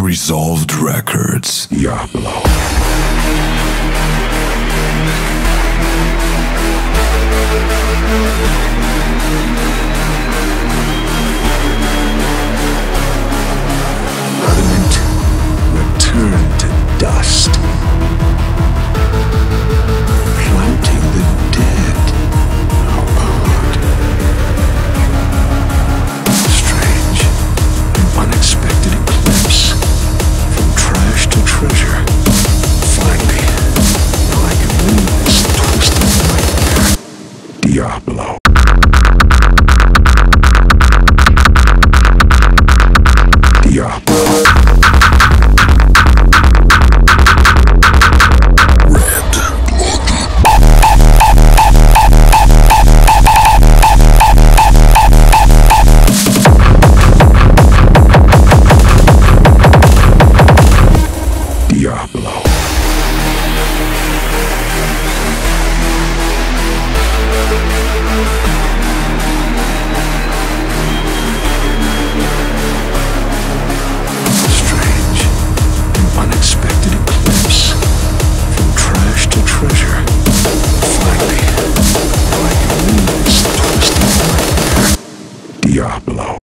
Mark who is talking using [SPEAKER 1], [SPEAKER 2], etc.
[SPEAKER 1] Resolved Records.
[SPEAKER 2] Diablo. Diablo. God below.